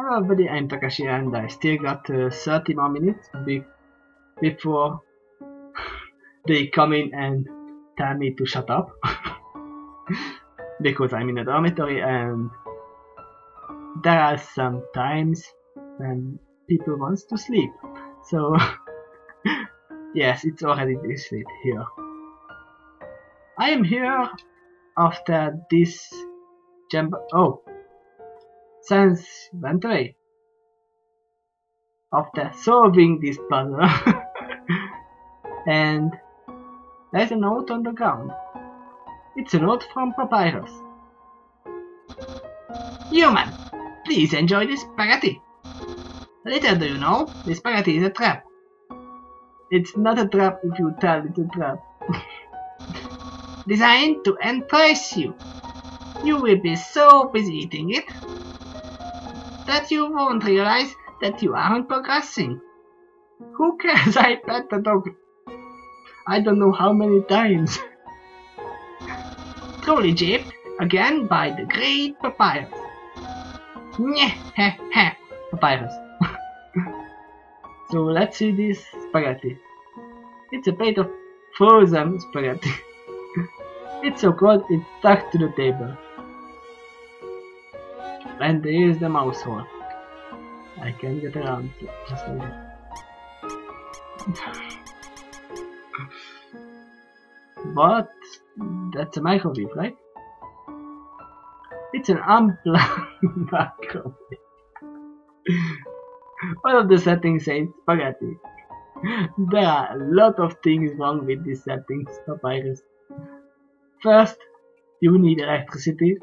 Everybody, I'm Takeshy and I still got uh, 30 more minutes be before they come in and tell me to shut up. because I'm in a dormitory and there are some times when people wants to sleep. So yes, it's already late here. I am here after this jump. Oh, since went away. After solving this puzzle, and there's a note on the ground. It's a note from Papyrus. Human, please enjoy this spaghetti. Little do you know, this spaghetti is a trap. It's not a trap if you tell it's a trap. Designed to entice you. You will be so busy eating it that you won't realize that you aren't progressing. Who cares? I pet the dog. I don't know how many times. Truly japed again by the great papyrus. Papyrus. so let's see this spaghetti. It's a plate of frozen spaghetti. it's so cold it's stuck to the table. And there is the mouse hole. I can get around just like that. but that's a microwave, right? It's an unplugged microwave. One of the settings says spaghetti. There are a lot of things wrong with these settings, Papyrus. First, you need electricity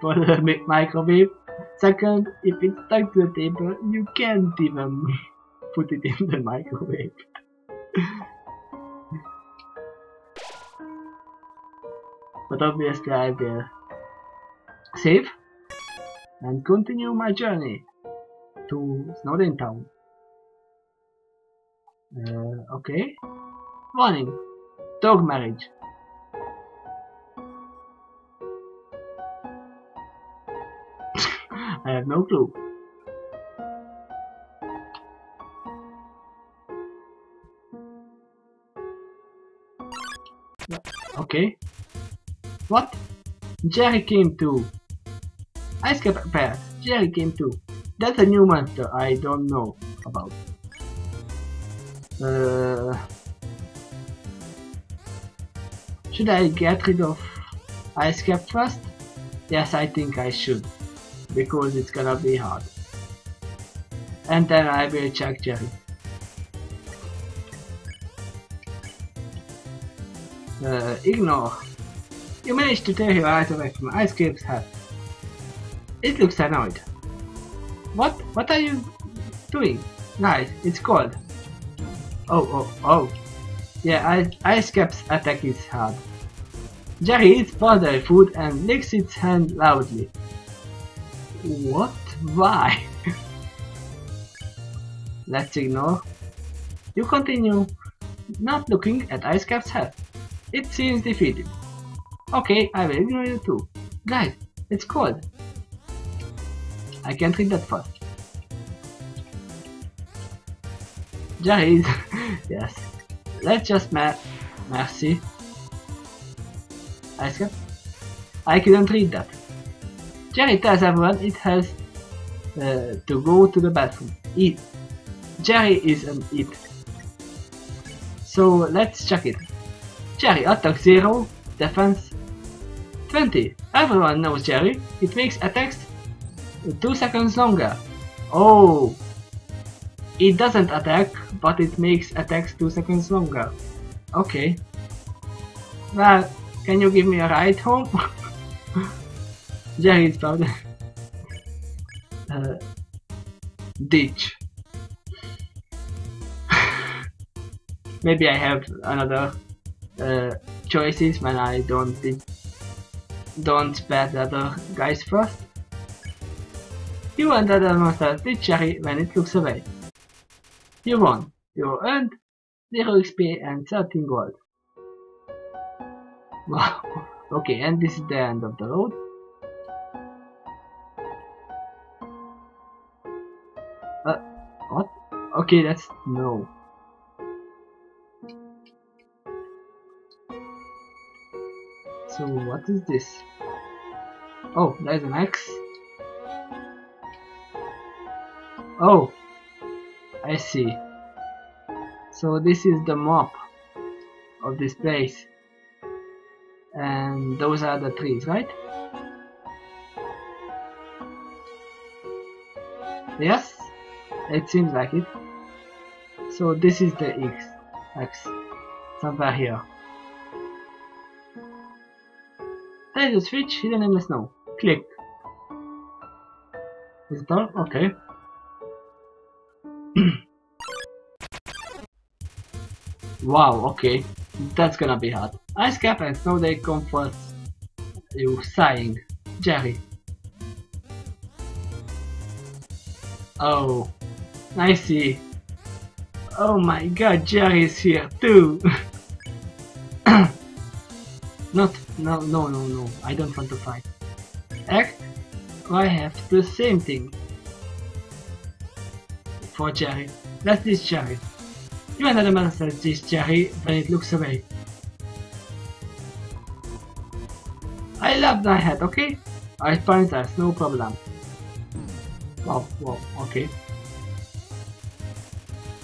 for the microwave. Second, if it's stuck to the table, you can't even put it in the microwave. but obviously I will save and continue my journey to Snowdin Town. Uh, okay. Warning. Dog marriage. I have no clue. Okay. What? Jerry came too. Ice Cap Pass. Jerry came too. That's a new monster I don't know about. Uh, should I get rid of Ice Cap first? Yes, I think I should. Because it's gonna be hard. And then I will check Jerry. Uh, ignore. You managed to tear your eyes away from Ice Cap's head. It looks annoyed. What? What are you doing? Nice, it's cold. Oh, oh, oh. Yeah, Ice, Cap's attack is hard. Jerry eats powdery food and licks its hand loudly. What? Why? Let's ignore. You continue not looking at Ice Cap's head. It seems defeated. Okay, I will ignore you too. Guys, it's cold. I can't read that fast. Jerry, yes. Let's just ma merci. Ice Cap? I couldn't read that. Jerry tells everyone it has uh, to go to the bathroom. Eat. Jerry is an eat. So let's check it. Jerry attack 0, defense 20. Everyone knows Jerry. It makes attacks 2 seconds longer. Oh! It doesn't attack, but it makes attacks 2 seconds longer. Okay. Well, can you give me a ride home? Probably... uh, ditch. Maybe I have another uh, choices when I don't don't bet the other guys first. You and the other monsters did Jerry when it looks away. You won. You earned 0 XP and 13 gold. Wow. Okay, and this is the end of the road. Okay, that's no. So what is this? Oh, there's an X. Oh, I see. So this is the map of this place. And those are the trees, right? Yes, it seems like it. So this is the X, X, somewhere here. There is a switch hidden in the snow. Click. Is it all? Okay. wow, okay. That's gonna be hard. Ice cap and snow day comforts you sighing. Jerry. Oh, I see. Oh my god, Jerry is here too. Not, no, no, no, no, I don't want to fight. Act, I have the same thing. For Jerry. That's this Jerry. You another man this Jerry when it looks away. I love my hat, okay? I find that's no problem. Wow, wow, okay.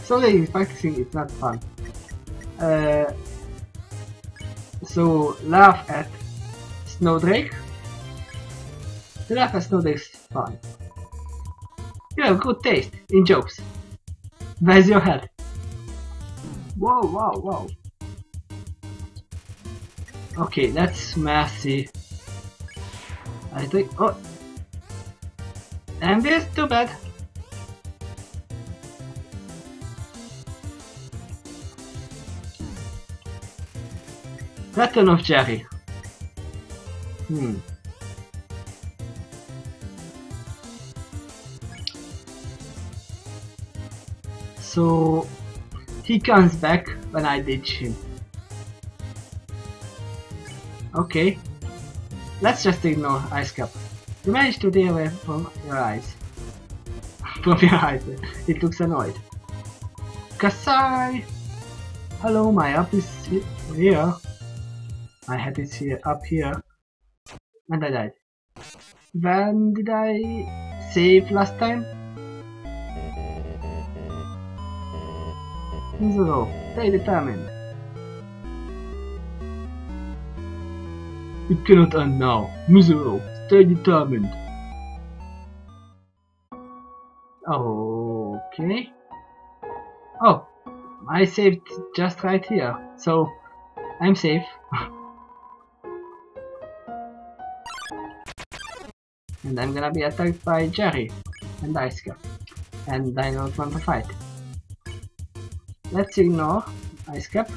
Yeah, practicing it's not fun. Uh, so laugh at Snowdrake. To laugh at Snowdrake's fun. You have good taste in jokes. Where's your head? Whoa, wow, wow. Okay, that's messy. I think. Oh, and this too bad. Return of Jerry. Hmm. So he comes back when I ditch him. Okay. Let's just ignore Ice Cap. You managed to stay away from your eyes. from your eyes. It looks annoyed. Kasai! Hello, my up is here. My head is here, up here. And I died. When did I save last time? Zero. Stay determined. It cannot end now. Miserable. Stay determined. Okay. Oh, I saved just right here, so I'm safe. and I'm gonna be attacked by Jerry and Ice Cap. And I don't want to fight. Let's ignore Ice Cap.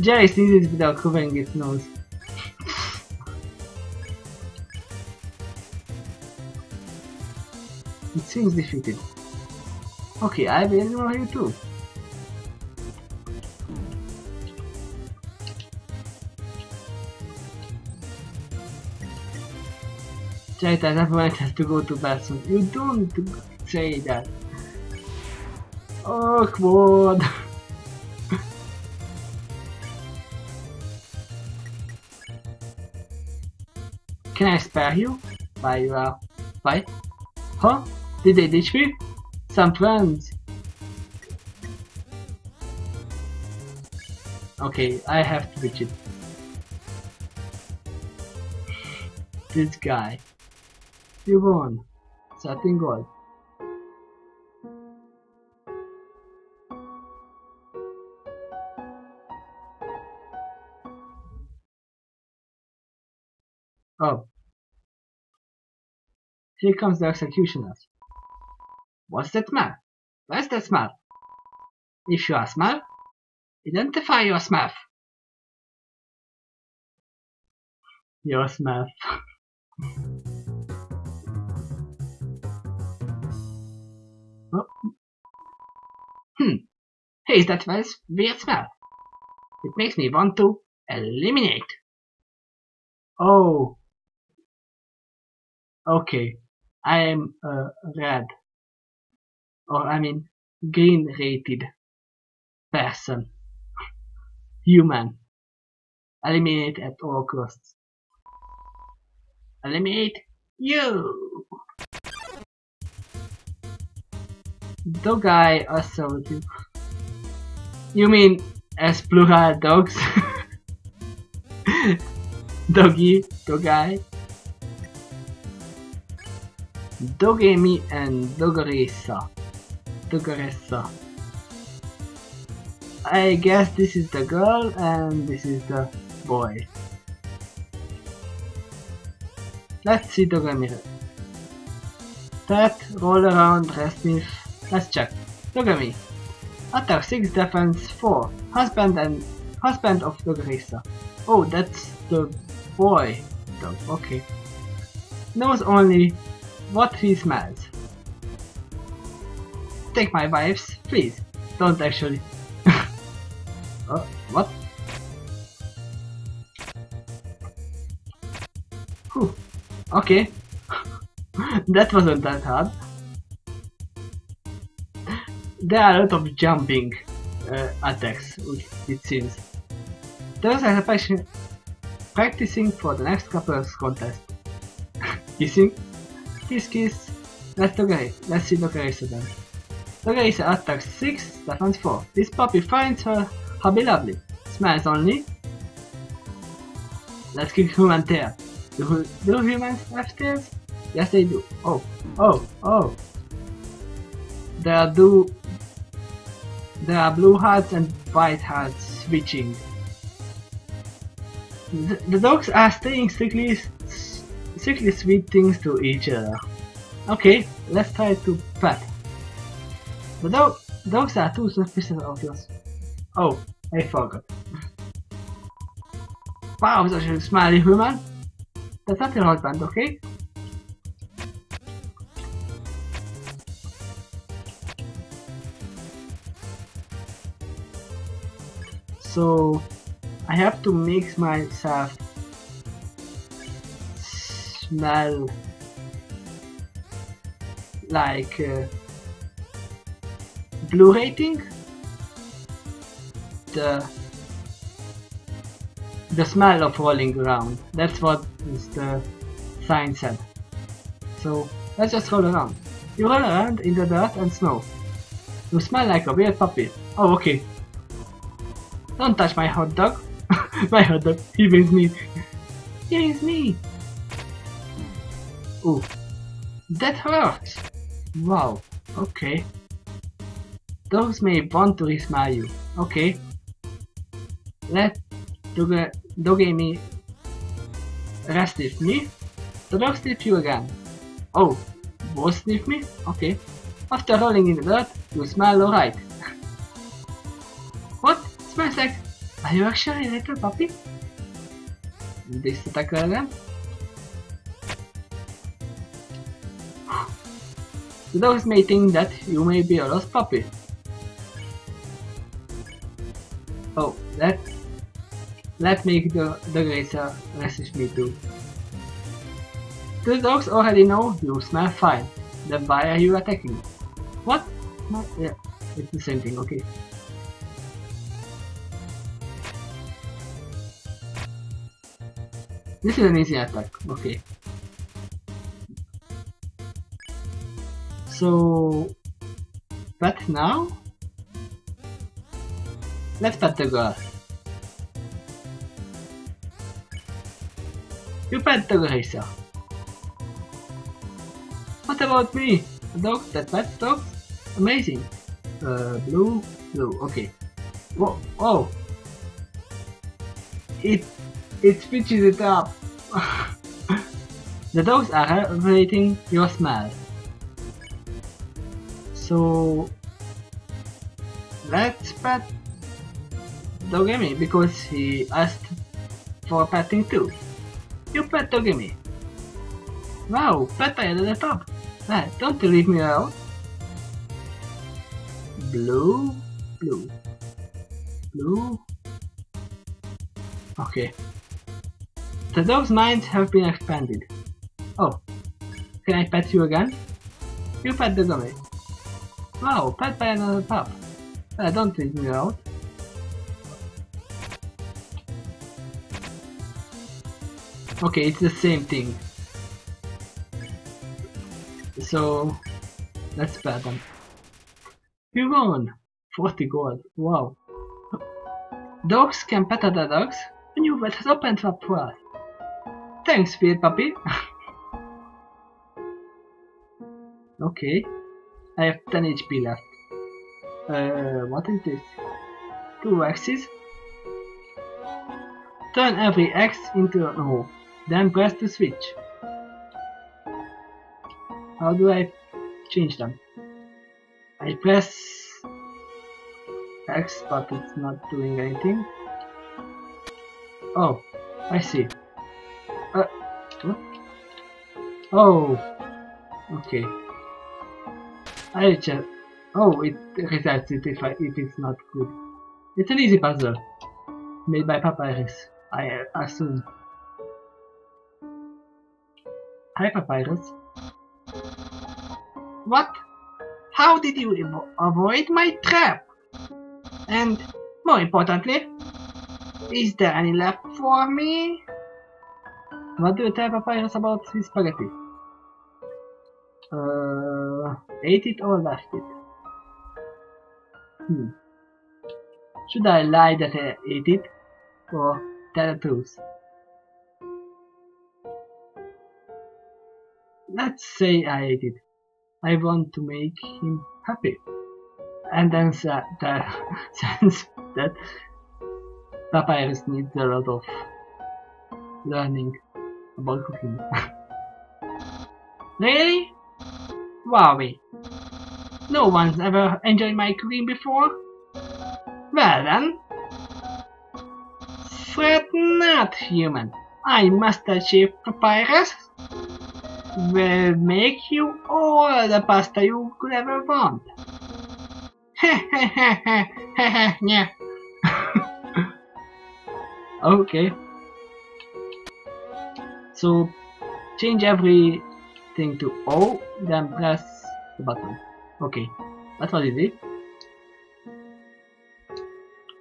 Jerry sneezes without covering its nose. Seems defeated. Okay, I will ignore you too. Jai, everyone has to go to bathroom. You don't say that. Oh, Awkward. Can I spare you? By uh, your fight? Huh? Did they ditch me? Some friends. Okay, I have to reach it. This guy. You won. Something gold. Oh. Here comes the executioners. What's that smell? Where's that smell? If you are smell, identify your smell. Your smell. oh. Hmm. Hey, that smells weird smell. It makes me want to eliminate. Oh. Okay. I am a red. Or I mean green rated person. Human. Eliminate at all costs. Eliminate you! Dog guy also do. You mean as plural dogs? Doggy, dog guy. Dogamy and Dogaressa. Dogaressa. I guess this is the girl and this is the boy. Let's see the Dogamy. That roll around, rest sniff. Let's check. Dogamy. Attack 6, defense 4. Husband and husband of Dogaressa. Oh, that's the boy dog. Okay. Knows only what he smells. Take my wives, please. Don't actually. oh, what? Whew. Okay. that wasn't that hard. There are a lot of jumping uh, attacks, it seems. Those are practicing for the next couples contest. Kissing? Kiss kiss. Let's at it. Let's see Dogaressa then. Dogaressa attacks 6, defense 4. This puppy finds her hobby lovely. Smiles only. Let's kick human tail. Do, do humans have tails? Yes they do. Oh, oh, oh. There are do there are blue hearts and white hearts switching. The, the dogs are saying strictly, strictly sweet things to each other. Okay, let's try to pet. The dog, dogs are too suspicious of yours. Oh, I forgot. Wow, such a smiley human. That's not your husband, okay? So I have to mix myself smell like uh, blue rating the the smell of rolling around that's what the sign said so let's just roll around you roll around in the dirt and snow you smell like a weird puppy oh okay don't touch my hot dog. my hot dog. He means me. He means me. Ooh. That hurts. Wow. Okay. Dogs may want to smile you. Okay. Let dog, dog me rest sniff me. The dog sniff you again. Oh, both sniff me? Okay. After rolling in the dirt, you smell alright. What? Smells like, are you actually a little puppy? This attack again. The dogs may think that you may be a lost puppy. Oh, let let make the the racer message me too. The dogs already know you smell fine. Then why are you attacking? What? No, yeah, it's the same thing. Okay. This is an easy attack, okay. So, but now, let's pet the girl. You pet the racer. What about me? A dog that pets dogs? Amazing. Uh, blue, blue, okay. Whoa, oh! It it switches it up. the dogs are rating your smell. So let's pet Dogamy because he asked for petting too. You pet Dogamy. Wow, pet at the top. Hey, don't leave me out. Blue, blue. Blue. Okay. The dog's minds have been expanded. Oh. Can I pet you again? You pet the dummy. Wow, pet by another pup. Uh, don't leave me out. Okay, it's the same thing. So, let's pet them. You won! 40 gold. Wow. Dogs can pet other dogs. A new world has opened up for us. Thanks, sweet puppy. okay. I have 10 HP left. Uh, what is this? Two X's? Turn every X into an O, then press the switch. How do I change them? I press X but it's not doing anything. Oh, I see. Uh? Oh, okay. I just. Oh, it resets it if, I, if it's not good. It's an easy puzzle. Made by Papyrus, I assume. Hi Papyrus. What? How did you avoid my trap? And more importantly, is there any left for me? What do you tell Papyrus about his spaghetti? Uh, ate it or left it? Hmm. Should I lie that I ate it? Or tell the truth? Let's say I ate it. I want to make him happy. And then that sense that Papyrus needs a lot of learning about cooking. really? Wowie. No one's ever enjoyed my cooking before? Well then. Fret not, human. I must achieve Papyrus will make you all the pasta you could ever want. yeah. okay. So change everything to O, then press the button. Okay, that's what is it.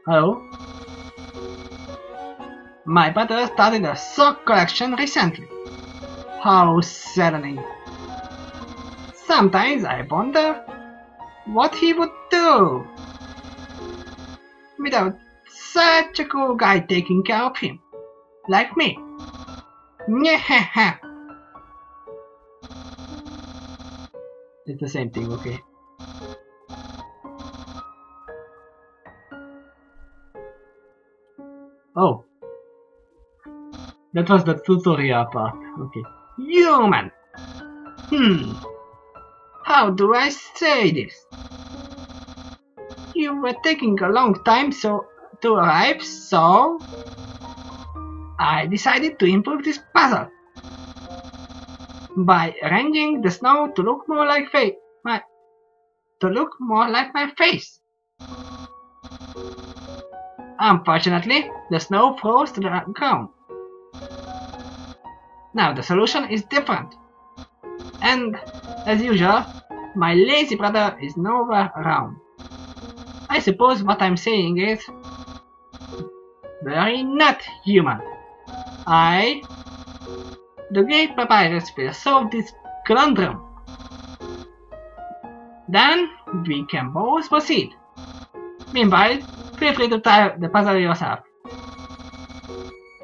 Hello? My brother started a sock collection recently. How saddening. Sometimes I wonder what he would do without such a cool guy taking care of him, like me. it's the same thing, okay. Oh. That was the tutorial part, okay. Human! Hmm. How do I say this? You were taking a long time so to arrive, so I decided to improve this puzzle by arranging the snow to look more like face my to look more like my face. Unfortunately, the snow froze to the ground. Now the solution is different. And, as usual, my lazy brother is nowhere around. I suppose what I'm saying is very not human. I, the great papyrus, will solve this conundrum. Then we can both proceed. Meanwhile, feel free to try the puzzle yourself.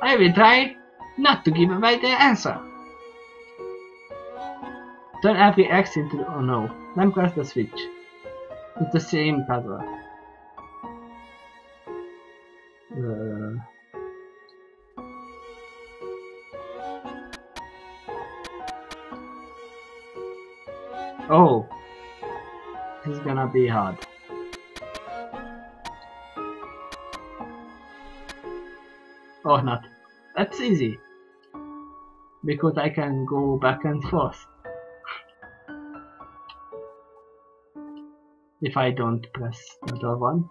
I will try not to give away the answer. Turn every X into oh no, then press the switch. It's the same puzzle. Uh, oh, this is gonna be hard. Oh, not. That's easy because I can go back and forth. if I don't press the other one.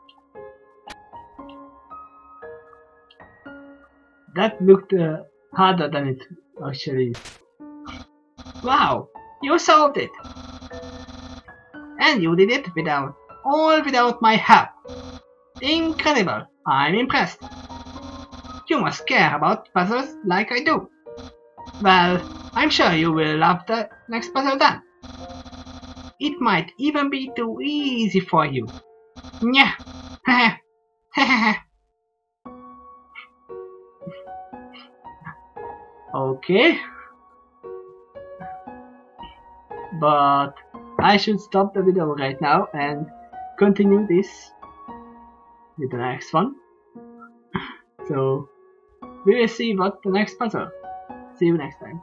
That looked uh, harder than it actually is. Wow! You solved it! And you did it without, all without my help. Incredible! I'm impressed. You must care about puzzles like I do. Well, I'm sure you will love the next puzzle then. It might even be too easy for you. Yeah. okay. But I should stop the video right now and continue this with the next one. So we will see what the next puzzle. See you next time.